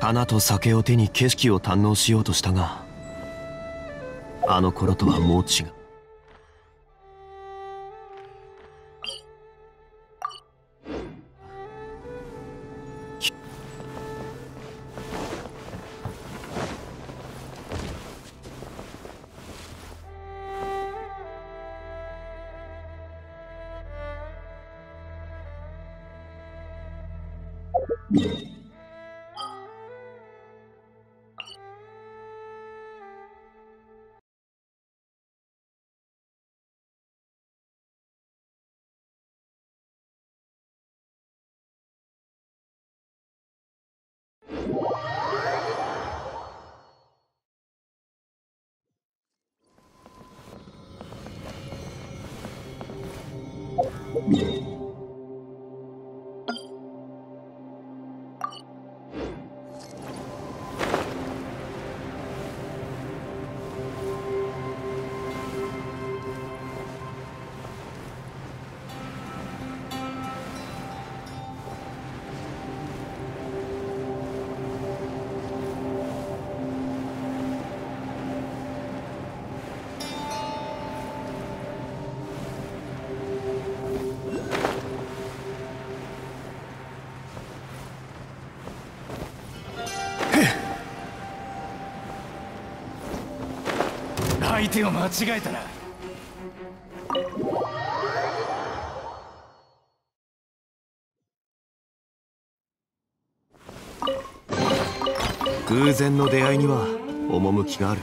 花と酒を手に景色を堪能しようとしたがあの頃とはもう違う。Yeah. 相手を間違えたな。偶然の出会いには趣がある。